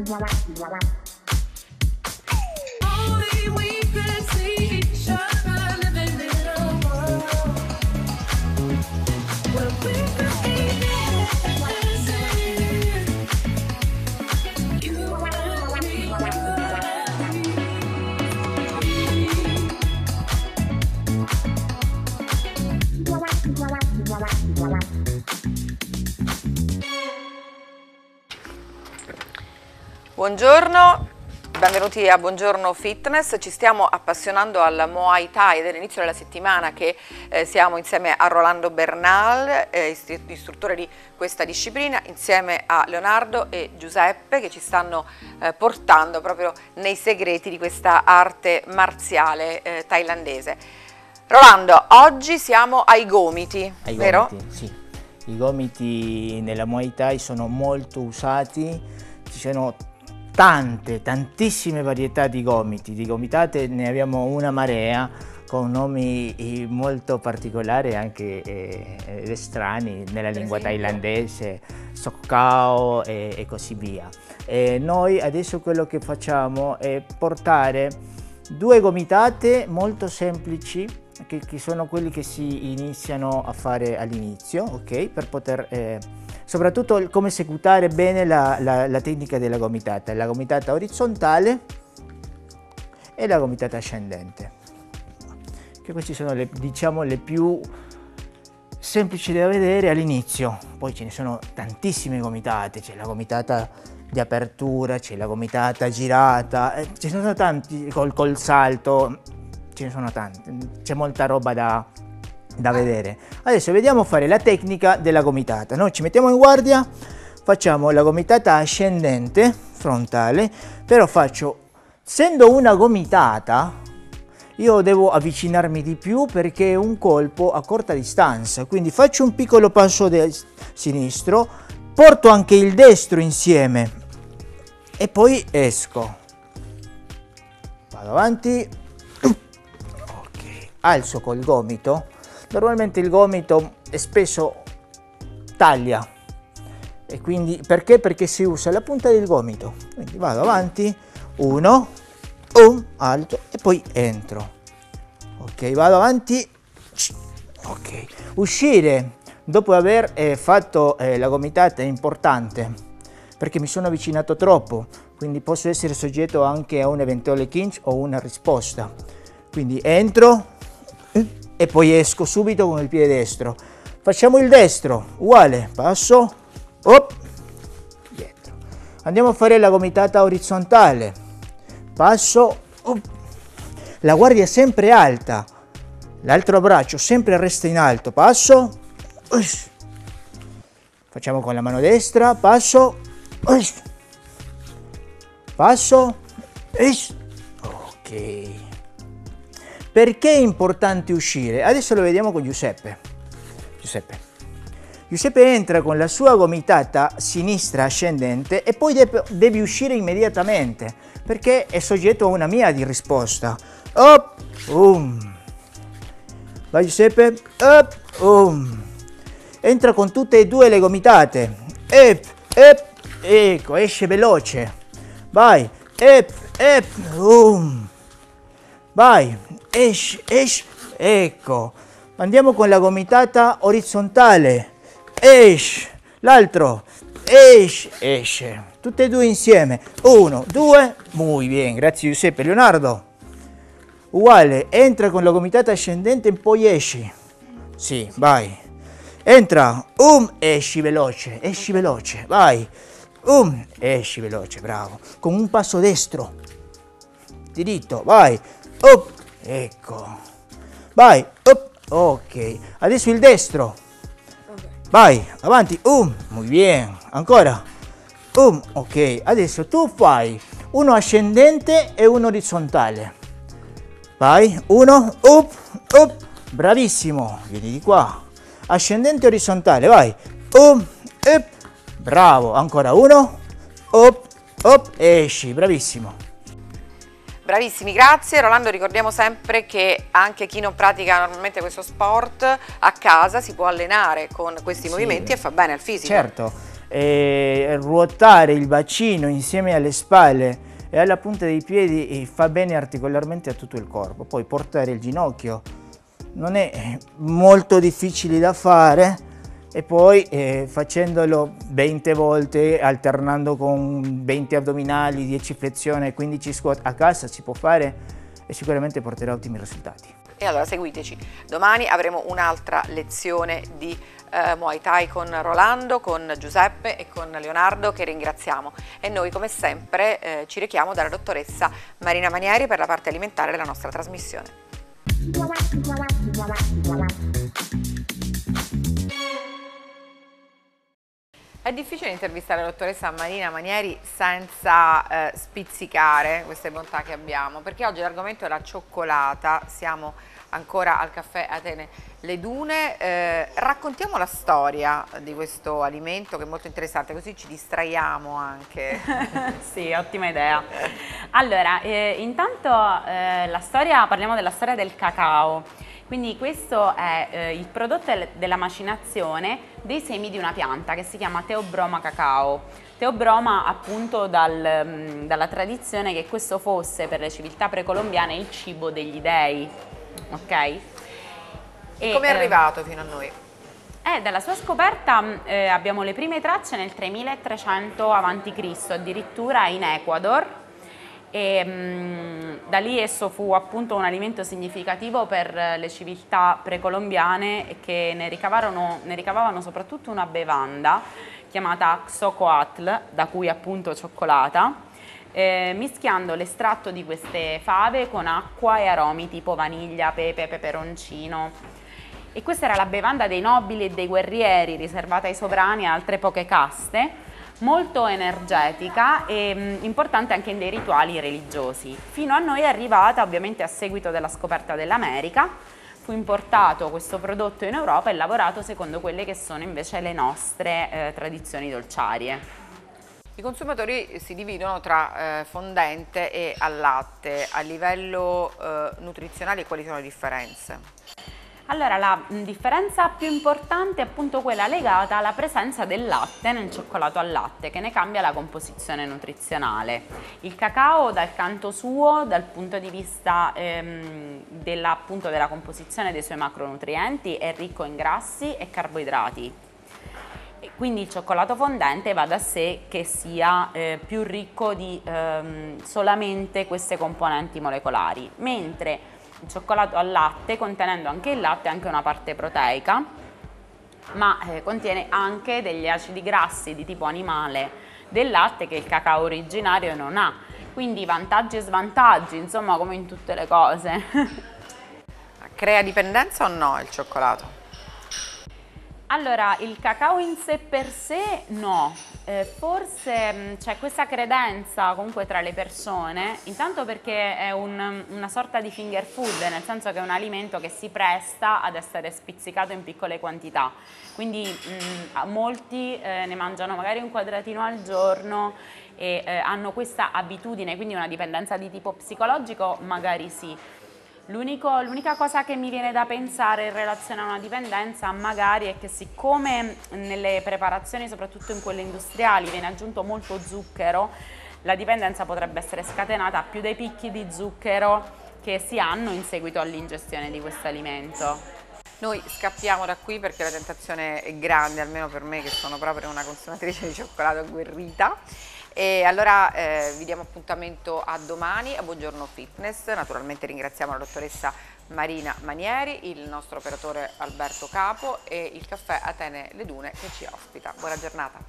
Thank you. Buongiorno, benvenuti a Buongiorno Fitness, ci stiamo appassionando al Muay Thai ed è l'inizio della settimana che eh, siamo insieme a Rolando Bernal, eh, istruttore di questa disciplina, insieme a Leonardo e Giuseppe che ci stanno eh, portando proprio nei segreti di questa arte marziale eh, thailandese. Rolando, oggi siamo ai gomiti, Ai vero? gomiti, sì. I gomiti nella Muay Thai sono molto usati, ci sono tante, tantissime varietà di gomiti, di gomitate ne abbiamo una marea con nomi eh, molto particolari anche eh, strani nella lingua thailandese, sokkao e, e così via. E noi adesso quello che facciamo è portare due gomitate molto semplici che, che sono quelli che si iniziano a fare all'inizio, ok? Per poter eh, soprattutto come esecutare bene la, la- la tecnica della gomitata, la gomitata orizzontale e la gomitata ascendente. Che queste sono le, diciamo le più semplici da vedere all'inizio, poi ce ne sono tantissime gomitate, c'è la gomitata di apertura, c'è la gomitata girata, eh, ce ne sono tanti col, col salto, ce ne sono tanti, c'è molta roba da, da vedere. Adesso vediamo fare la tecnica della gomitata. Noi ci mettiamo in guardia, facciamo la gomitata ascendente, frontale, però faccio, essendo una gomitata, io devo avvicinarmi di più perché è un colpo a corta distanza, quindi faccio un piccolo passo sinistro, porto anche il destro insieme e poi esco. Vado avanti, ok, alzo col gomito. Normalmente il gomito spesso taglia e quindi perché? Perché si usa la punta del gomito. Quindi vado avanti, uno, un, alto e poi entro. Ok, vado avanti. Ok, uscire dopo aver eh, fatto eh, la gomitata è importante perché mi sono avvicinato troppo, quindi posso essere soggetto anche a un eventuale clinch o una risposta. Quindi entro e poi esco subito con il piede destro. Facciamo il destro, uguale, passo, op, dietro. Andiamo a fare la gomitata orizzontale. Passo, op. la guardia sempre alta. L'altro braccio sempre resta in alto. Passo, ush. facciamo con la mano destra, passo, ush. passo, ush. ok. Perché è importante uscire? Adesso lo vediamo con Giuseppe. Giuseppe. Giuseppe entra con la sua gomitata sinistra ascendente e poi deve, devi uscire immediatamente perché è soggetto a una mia di risposta. Op, um. Vai Giuseppe, op, um. Entra con tutte e due le gomitate. Ep, ep, ecco, esce veloce. Vai, ep, ep, um. Vai, esci, esci, ecco. Andiamo con la gomitata orizzontale. Esci, l'altro, esci, esce. Tutte e due insieme. Uno, due, muy bien, grazie Giuseppe. Leonardo, uguale, entra con la gomitata ascendente e poi esci. Sì, vai. Entra, um, esci veloce, esci veloce, vai. Um, esci veloce, bravo. Con un passo destro. Diritto, vai. Up, ecco. Vai, up, ok. Adesso il destro. Vai, avanti, um, muy bien. Ancora. Um, ok. Adesso tu fai uno ascendente e uno orizzontale. Vai, uno, up, up. Bravissimo. Vieni di qua. Ascendente orizzontale, vai. Um, up. Bravo. Ancora uno. Up, up. Esci, bravissimo. Bravissimi, grazie. Rolando, ricordiamo sempre che anche chi non pratica normalmente questo sport a casa si può allenare con questi Sì. movimenti e fa bene al fisico. Certo, eh, ruotare il bacino insieme alle spalle e alla punta dei piedi eh, fa bene articolarmente a tutto il corpo. Poi portare il ginocchio non è eh, molto difficile da fare e poi eh, facendolo 20 volte, alternando con 20 addominali, 10 flessioni, 15 squat a casa si può fare e sicuramente porterà ottimi risultati. E allora seguiteci. Domani avremo un'altra lezione di eh, Muay Thai con Rolando, con Giuseppe e con Leonardo che ringraziamo. E noi come sempre eh, ci rechiamo dalla dottoressa Marina Manieri per la parte alimentare della nostra trasmissione. È difficile intervistare la dottoressa Marina Manieri senza eh, spizzicare queste bontà che abbiamo, perché oggi l'argomento è la cioccolata, siamo ancora al caffè Atene Le Dune, eh, raccontiamo la storia di questo alimento che è molto interessante, così ci distraiamo anche. Sì, ottima idea. Allora, eh, intanto eh, la storia, parliamo della storia del cacao. Quindi questo è eh, il prodotto del- della macinazione dei semi di una pianta che si chiama Teobroma cacao. Teobroma appunto dal, mm, dalla tradizione che questo fosse per le civiltà precolombiane il cibo degli dei. Ok? E, Come è eh, arrivato fino a noi? eh, dalla sua scoperta mh, eh, abbiamo le prime tracce nel 3300 a.C., addirittura in Ecuador. E, mh, da lì esso fu appunto un alimento significativo per eh, le civiltà precolombiane che ne, ricavarono- ne ricavavano soprattutto una bevanda chiamata Xocoatl, da cui appunto cioccolata, eh, mischiando l'estratto di queste fave con acqua e aromi tipo vaniglia, pepe, peperoncino. E questa era la bevanda dei nobili e dei guerrieri, riservata ai sovrani e altre poche caste, molto energetica e mh, importante anche in dei rituali religiosi. Fino a noi è arrivata ovviamente a seguito della scoperta dell'America, fu importato questo prodotto in Europa e lavorato secondo quelle che sono invece le nostre eh, tradizioni dolciarie. I consumatori si dividono tra eh, fondente e al latte. A livello eh, nutrizionale quali sono le differenze? Allora, la differenza più importante è appunto quella legata alla presenza del latte nel cioccolato al latte, che ne cambia la composizione nutrizionale. Il cacao, dal canto suo, dal punto di vista ehm, della, appunto, della composizione dei suoi macronutrienti, è ricco in grassi e carboidrati. Quindi il cioccolato fondente va da sé che sia eh, più ricco di ehm, solamente queste componenti molecolari, mentre il cioccolato al latte, contenendo anche il latte, ha anche una parte proteica, ma eh, contiene anche degli acidi grassi di tipo animale del latte che il cacao originario non ha. Quindi vantaggi e svantaggi, insomma, come in tutte le cose. Crea dipendenza o no il cioccolato? Allora, il cacao in sé per sé no, Eh, forse mh, c'è questa credenza comunque tra le persone, intanto perché è un- una sorta di finger food, nel senso che è un alimento che si presta ad essere spizzicato in piccole quantità, quindi mh, a molti eh, ne mangiano magari un quadratino al giorno e eh, hanno questa abitudine, quindi una dipendenza di tipo psicologico magari sì. L'unica cosa che mi viene da pensare in relazione a una dipendenza magari è che siccome nelle preparazioni, soprattutto in quelle industriali, viene aggiunto molto zucchero, la dipendenza potrebbe essere scatenata più dei picchi di zucchero che si hanno in seguito all'ingestione di questo alimento. Noi scappiamo da qui perché la tentazione è grande, almeno per me che sono proprio una consumatrice di cioccolato agguerrita. E allora eh, vi diamo appuntamento a domani, a Buongiorno Fitness. Naturalmente ringraziamo la dottoressa Marina Manieri, il nostro operatore Alberto Capo e il caffè Atene Le Dune che ci ospita. Buona giornata.